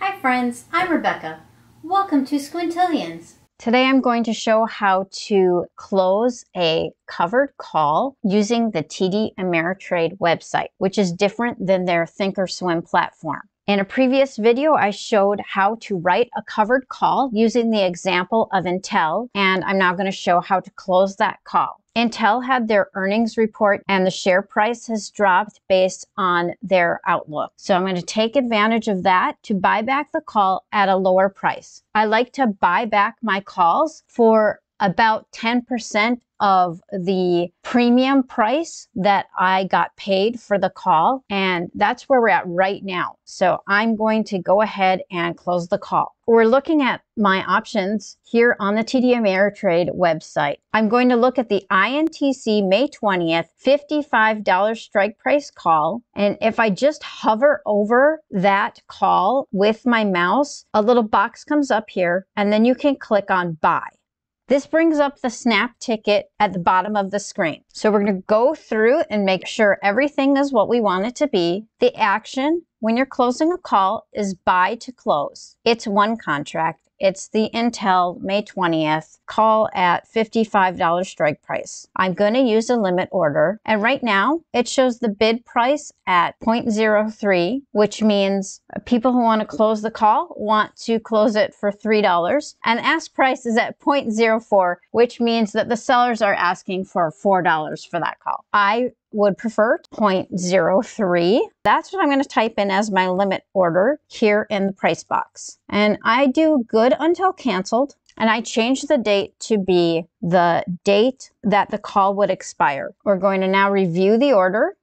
Hi friends, I'm Rebecca. Welcome to Squintillions. Today I'm going to show how to close a covered call using the TD Ameritrade website, which is different than their Thinkorswim platform. In a previous video, I showed how to write a covered call using the example of Intel, and I'm now going to show how to close that call. Intel had their earnings report and the share price has dropped based on their outlook. So I'm going to take advantage of that to buy back the call at a lower price. I like to buy back my calls for about 10% of the premium price that I got paid for the call. And that's where we're at right now. So I'm going to go ahead and close the call. We're looking at my options here on the TD Ameritrade website. I'm going to look at the INTC May 20th $55 strike price call. And if I just hover over that call with my mouse, a little box comes up here and then you can click on buy. This brings up the snap ticket at the bottom of the screen. So we're going to go through and make sure everything is what we want it to be. The action when you're closing a call is buy to close. It's one contract. It's the Intel May 20th call at $55 strike price. I'm going to use a limit order. And right now it shows the bid price at 0.03, which means people who want to close the call want to close it for $3. And ask price is at 0.04, which means that the sellers are asking for $4 for that call. I would prefer 0.03. That's what I'm going to type in as my limit order here in the price box. And I do good until canceled. And I change the date to be the date that the call would expire. We're going to now review the order,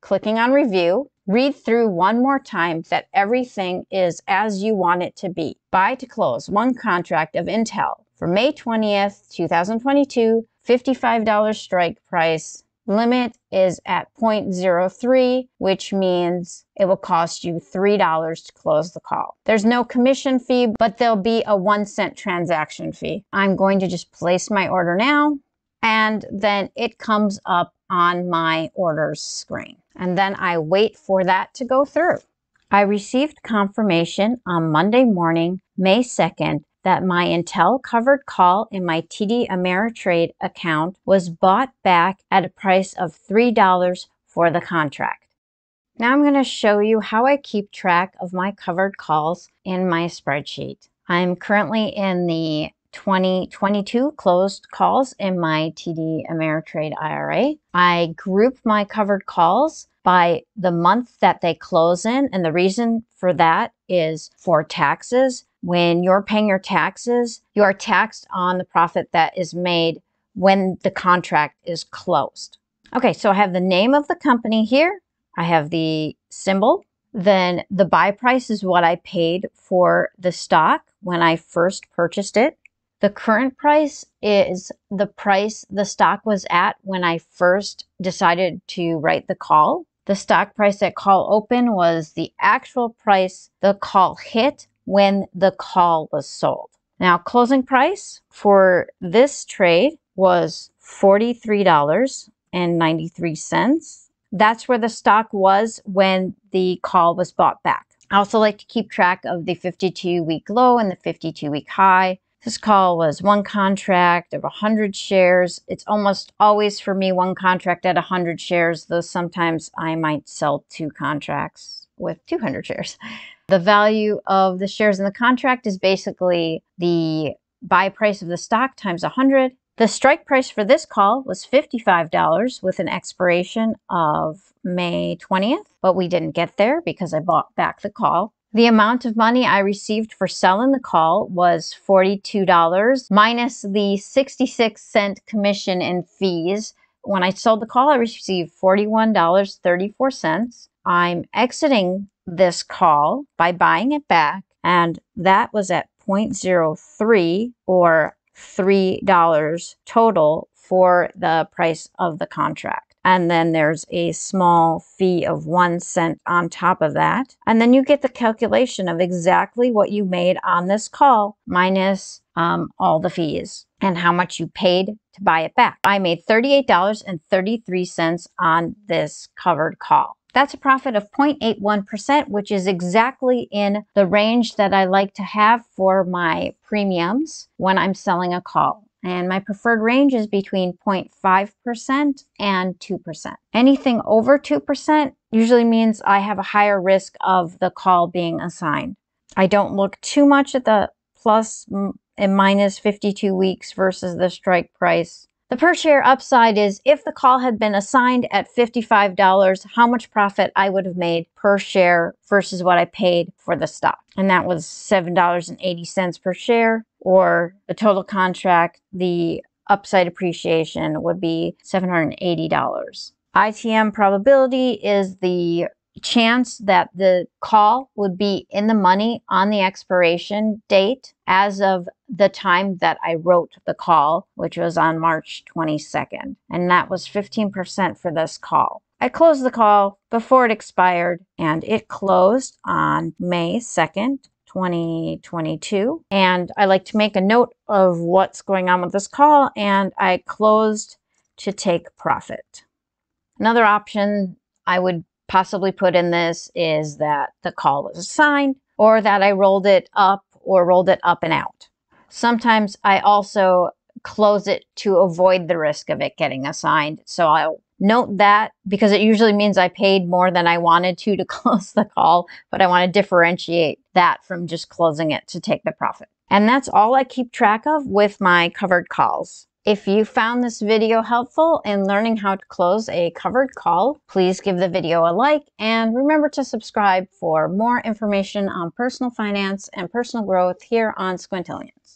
clicking on review, read through one more time that everything is as you want it to be. Buy to close one contract of Intel for May 20th, 2022, $55 strike price, limit is at 0.03, which means it will cost you $3 to close the call. There's no commission fee, but there'll be a one cent transaction fee. I'm going to just place my order now, and then it comes up on my orders screen. And then I wait for that to go through. I received confirmation on Monday morning, May 2nd, that my Intel covered call in my TD Ameritrade account was bought back at a price of $3 for the contract. Now I'm going to show you how I keep track of my covered calls in my spreadsheet. I'm currently in the 2022 closed calls in my TD Ameritrade IRA. I group my covered calls by the month that they close in. And the reason for that is for taxes when you're paying your taxes, you are taxed on the profit that is made when the contract is closed. Okay, so I have the name of the company here. I have the symbol. Then the buy price is what I paid for the stock when I first purchased it. The current price is the price the stock was at when I first decided to write the call. The stock price at call open was the actual price the call hit when the call was sold. Now, closing price for this trade was $43.93. That's where the stock was when the call was bought back. I also like to keep track of the 52 week low and the 52 week high. This call was one contract of 100 shares. It's almost always for me one contract at 100 shares, though sometimes I might sell two contracts with 200 shares. The value of the shares in the contract is basically the buy price of the stock times 100. The strike price for this call was $55 with an expiration of May 20th, but we didn't get there because I bought back the call. The amount of money I received for selling the call was $42 minus the 66 cent commission and fees. When I sold the call, I received $41.34. I'm exiting this call by buying it back, and that was at 0.03 or $3 total for the price of the contract. And then there's a small fee of one cent on top of that. And then you get the calculation of exactly what you made on this call minus um, all the fees and how much you paid to buy it back. I made $38.33 on this covered call. That's a profit of 0.81%, which is exactly in the range that I like to have for my premiums when I'm selling a call. And my preferred range is between 0.5% and 2%. Anything over 2% usually means I have a higher risk of the call being assigned. I don't look too much at the plus and minus 52 weeks versus the strike price. The per share upside is if the call had been assigned at $55, how much profit I would have made per share versus what I paid for the stock. And that was $7.80 per share, or the total contract, the upside appreciation would be $780. ITM probability is the chance that the call would be in the money on the expiration date as of the time that I wrote the call, which was on March 22nd. And that was 15% for this call. I closed the call before it expired and it closed on May 2nd. 2022 and I like to make a note of what's going on with this call and I closed to take profit. Another option I would possibly put in this is that the call was assigned or that I rolled it up or rolled it up and out. Sometimes I also close it to avoid the risk of it getting assigned. So I'll note that because it usually means I paid more than I wanted to to close the call, but I want to differentiate that from just closing it to take the profit. And that's all I keep track of with my covered calls. If you found this video helpful in learning how to close a covered call, please give the video a like and remember to subscribe for more information on personal finance and personal growth here on Squintillions.